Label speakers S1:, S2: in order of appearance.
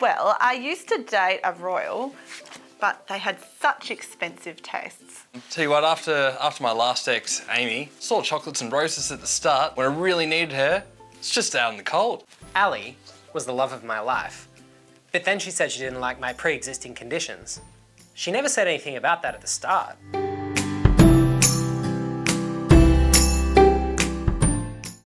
S1: Well, I used to date a royal, but they had such expensive tastes.
S2: Tell you what, after after my last ex, Amy, saw chocolates and roses at the start. When I really needed her, it's just out in the cold.
S3: Ali was the love of my life, but then she said she didn't like my pre-existing conditions. She never said anything about that at the start.